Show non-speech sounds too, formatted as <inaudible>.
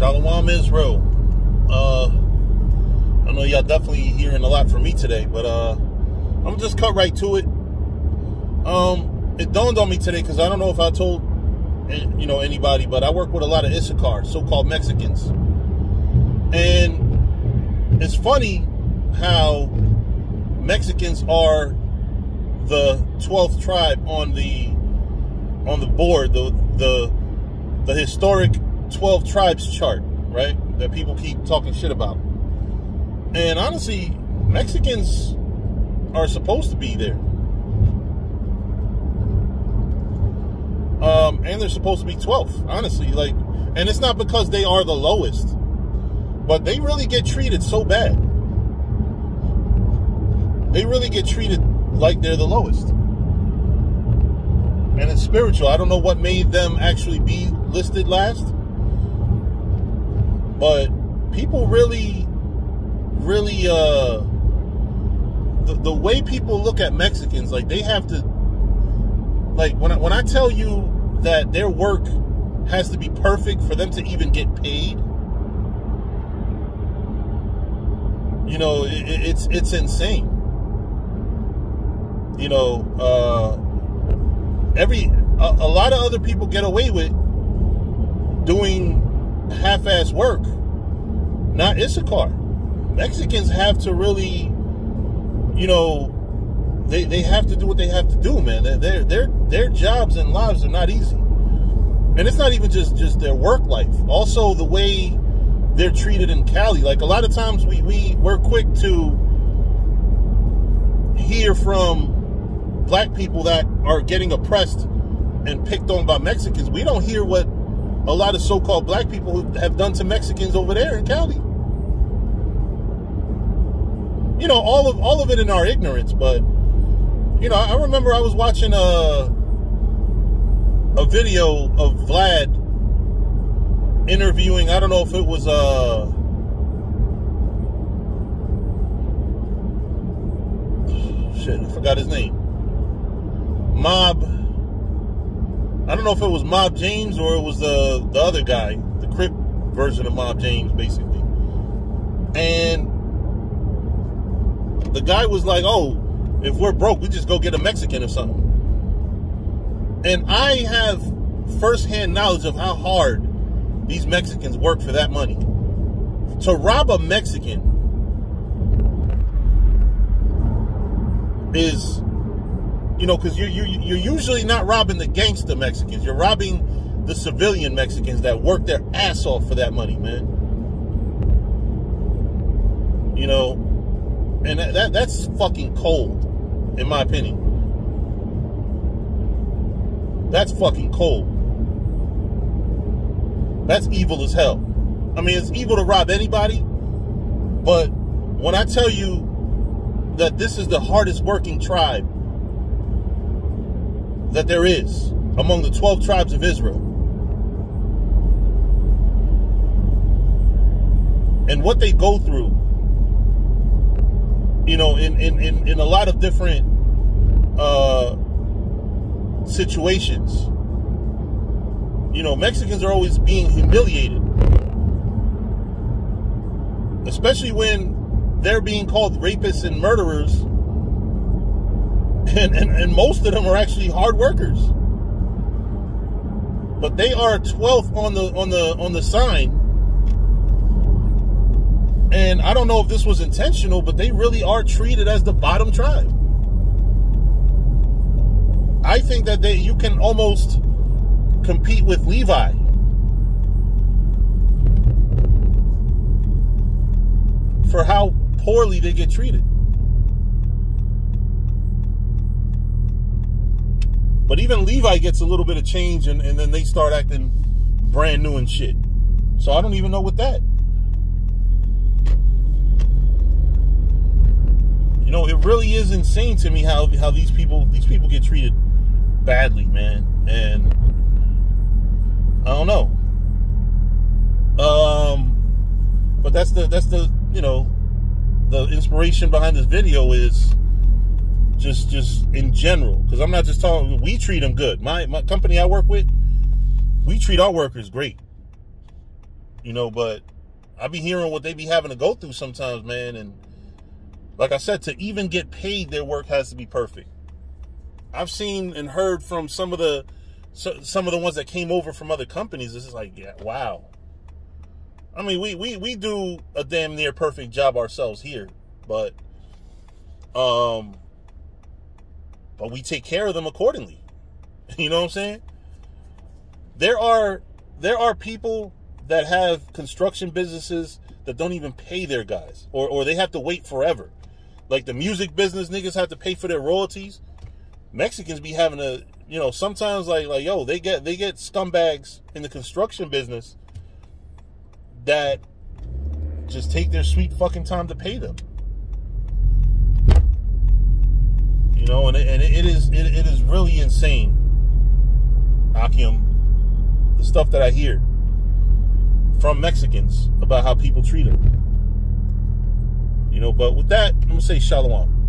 Shalom Israel. Uh, I know y'all definitely hearing a lot from me today, but uh, I'm just cut right to it. Um, it dawned on me today because I don't know if I told you know anybody, but I work with a lot of Issachar, so-called Mexicans, and it's funny how Mexicans are the 12th tribe on the on the board, the the the historic 12 tribes chart, right? That people keep talking shit about. And honestly, Mexicans are supposed to be there. Um, and they're supposed to be 12th, honestly. Like, and it's not because they are the lowest, but they really get treated so bad. They really get treated like they're the lowest. And it's spiritual. I don't know what made them actually be listed last. But people really, really, uh, the, the way people look at Mexicans, like they have to, like when I, when I tell you that their work has to be perfect for them to even get paid, you know, it, it's it's insane. You know, uh, every a, a lot of other people get away with doing half-ass work. Not Issachar. Mexicans have to really, you know, they, they have to do what they have to do, man. Their their their jobs and lives are not easy, and it's not even just just their work life. Also, the way they're treated in Cali. Like a lot of times, we we we're quick to hear from black people that are getting oppressed and picked on by Mexicans. We don't hear what a lot of so-called black people who have done to Mexicans over there in Cali. You know, all of all of it in our ignorance, but you know, I remember I was watching a a video of Vlad interviewing, I don't know if it was uh shit, I forgot his name. Mob I don't know if it was Mob James or it was the the other guy, the Crip version of Mob James, basically. And the guy was like, "Oh, if we're broke, we just go get a Mexican or something." And I have firsthand knowledge of how hard these Mexicans work for that money. To rob a Mexican is you know, because you're, you're, you're usually not robbing the gangster Mexicans. You're robbing the civilian Mexicans that work their ass off for that money, man. You know, and that, that that's fucking cold, in my opinion. That's fucking cold. That's evil as hell. I mean, it's evil to rob anybody, but when I tell you that this is the hardest working tribe that there is among the 12 tribes of Israel. And what they go through, you know, in, in, in, in a lot of different uh, situations. You know, Mexicans are always being humiliated. Especially when they're being called rapists and murderers and, and, and most of them are actually hard workers. But they are 12th on the on the on the sign. And I don't know if this was intentional, but they really are treated as the bottom tribe. I think that they you can almost compete with Levi. For how poorly they get treated. But even Levi gets a little bit of change and, and then they start acting brand new and shit. So I don't even know what that. You know, it really is insane to me how how these people these people get treated badly, man. And I don't know. Um but that's the that's the, you know, the inspiration behind this video is just just in general because i'm not just talking we treat them good my my company i work with we treat our workers great You know, but I be hearing what they be having to go through sometimes, man. And like I said, to even get paid, their work has to be perfect. I've seen and heard from some of the some of the ones that came over from other companies. This is like, yeah, wow. I mean, we we we do a damn near perfect job ourselves here, but um, but we take care of them accordingly. <laughs> You know what I'm saying? There are there are people that have construction businesses that don't even pay their guys, or or they have to wait forever. Like the music business, niggas have to pay for their royalties. Mexicans be having to, you know, sometimes like like yo, they get they get scumbags in the construction business that just take their sweet fucking time to pay them. You know, and it, and it is it, it is really insane, Akim, the stuff that I hear from Mexicans about how people treat them. You know, but with that, I'm gonna say shalom.